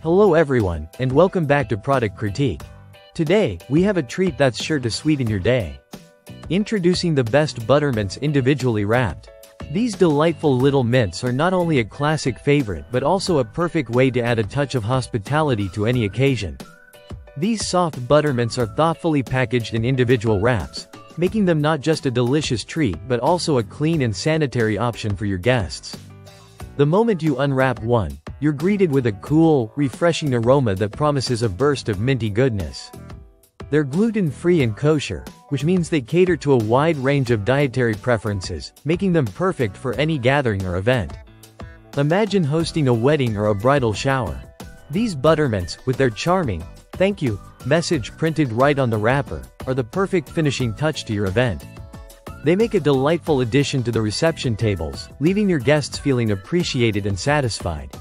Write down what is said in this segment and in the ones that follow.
Hello everyone, and welcome back to Product Critique. Today, we have a treat that's sure to sweeten your day. Introducing the best buttermints individually wrapped. These delightful little mints are not only a classic favorite but also a perfect way to add a touch of hospitality to any occasion. These soft buttermints are thoughtfully packaged in individual wraps, making them not just a delicious treat but also a clean and sanitary option for your guests. The moment you unwrap one, you're greeted with a cool, refreshing aroma that promises a burst of minty goodness. They're gluten-free and kosher, which means they cater to a wide range of dietary preferences, making them perfect for any gathering or event. Imagine hosting a wedding or a bridal shower. These buttermints, with their charming, thank you, message printed right on the wrapper, are the perfect finishing touch to your event. They make a delightful addition to the reception tables, leaving your guests feeling appreciated and satisfied.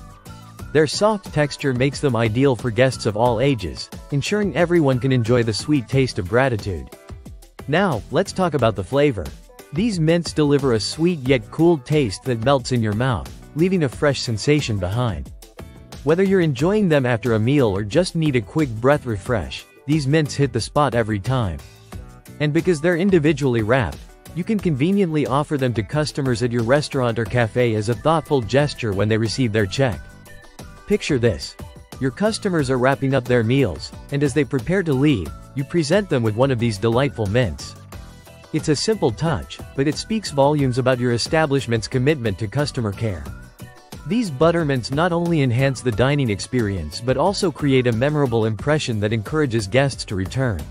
Their soft texture makes them ideal for guests of all ages, ensuring everyone can enjoy the sweet taste of gratitude. Now, let's talk about the flavor. These mints deliver a sweet yet cooled taste that melts in your mouth, leaving a fresh sensation behind. Whether you're enjoying them after a meal or just need a quick breath refresh, these mints hit the spot every time. And because they're individually wrapped, you can conveniently offer them to customers at your restaurant or cafe as a thoughtful gesture when they receive their check. Picture this. Your customers are wrapping up their meals, and as they prepare to leave, you present them with one of these delightful mints. It's a simple touch, but it speaks volumes about your establishment's commitment to customer care. These buttermints not only enhance the dining experience but also create a memorable impression that encourages guests to return.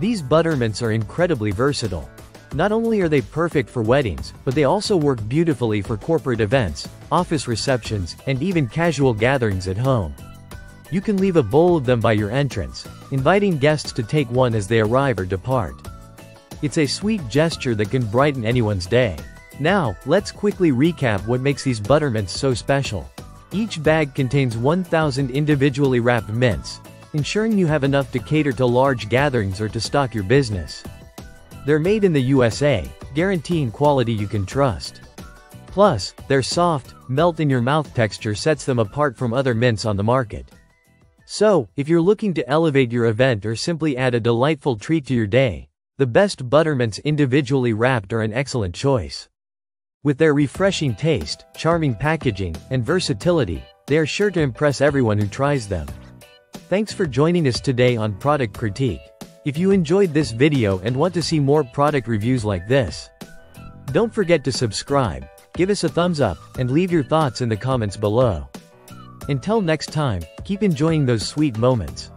These buttermints are incredibly versatile. Not only are they perfect for weddings, but they also work beautifully for corporate events, office receptions, and even casual gatherings at home. You can leave a bowl of them by your entrance, inviting guests to take one as they arrive or depart. It's a sweet gesture that can brighten anyone's day. Now, let's quickly recap what makes these buttermints so special. Each bag contains 1,000 individually wrapped mints, ensuring you have enough to cater to large gatherings or to stock your business. They're made in the USA, guaranteeing quality you can trust. Plus, their soft, melt-in-your-mouth texture sets them apart from other mints on the market. So, if you're looking to elevate your event or simply add a delightful treat to your day, the best buttermints individually wrapped are an excellent choice. With their refreshing taste, charming packaging, and versatility, they are sure to impress everyone who tries them. Thanks for joining us today on Product Critique. If you enjoyed this video and want to see more product reviews like this, don't forget to subscribe, give us a thumbs up, and leave your thoughts in the comments below. Until next time, keep enjoying those sweet moments.